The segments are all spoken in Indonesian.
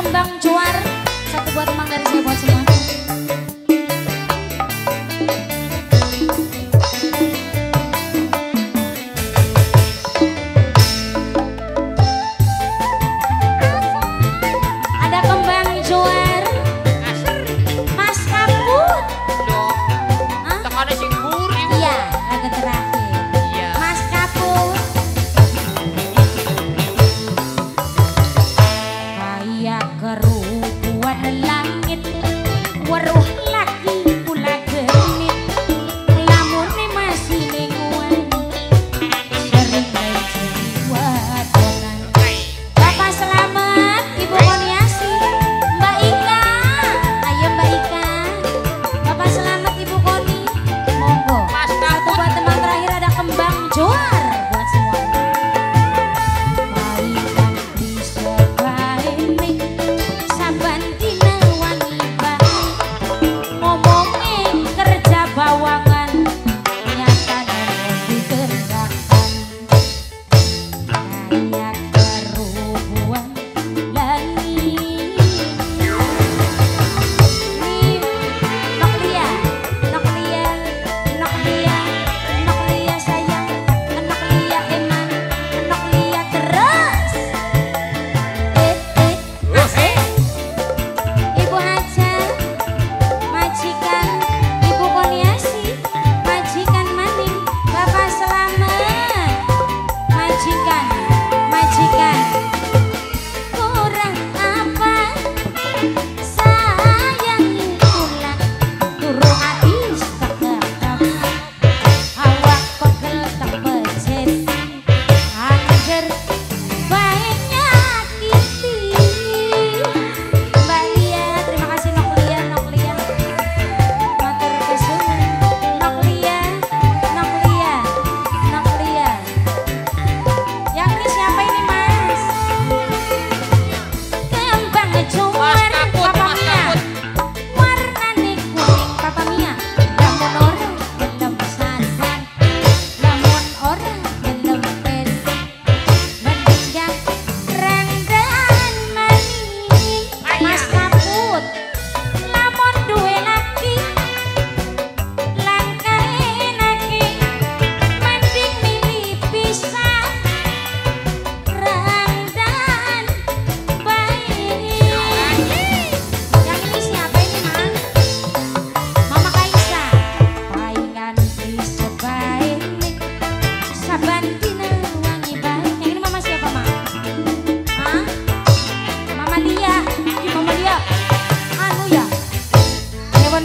kembang juar satu buat emang dari saya buat semua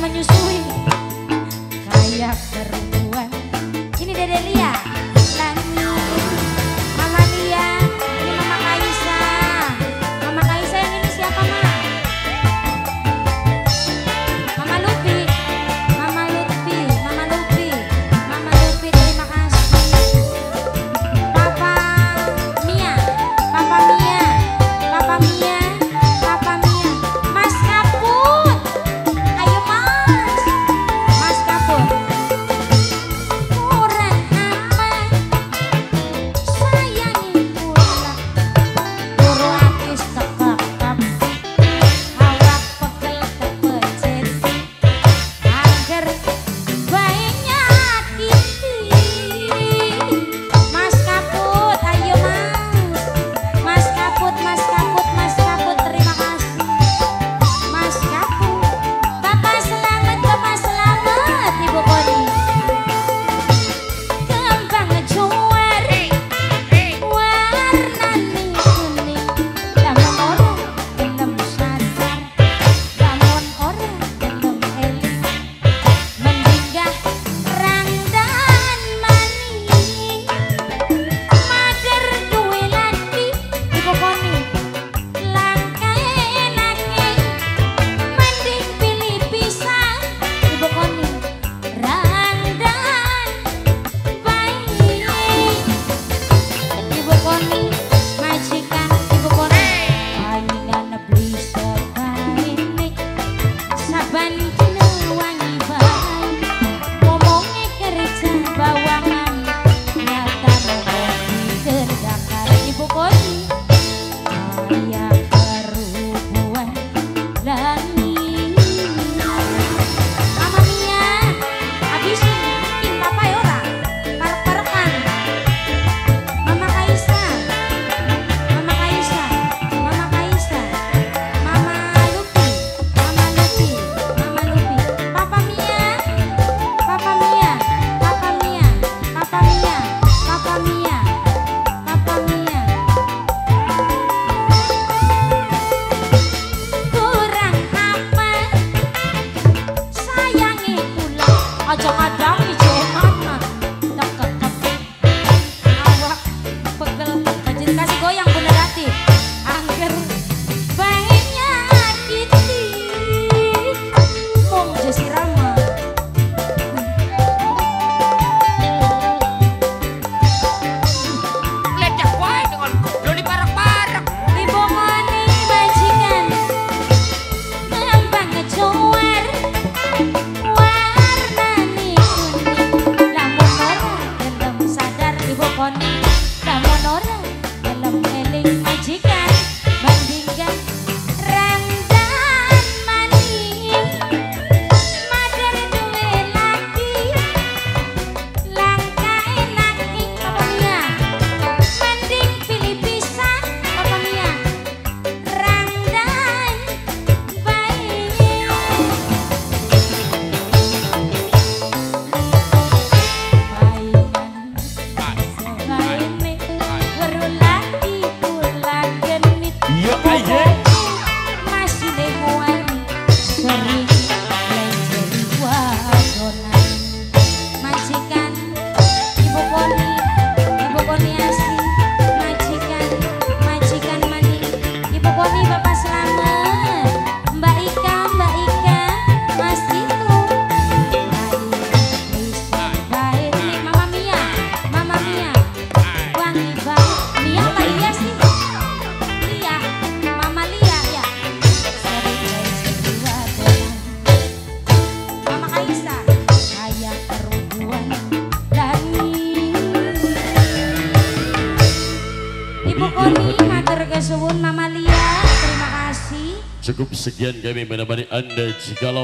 menyusui. Kayak seru yeah. One. Cukup sekian kami menemani Anda. Jikalau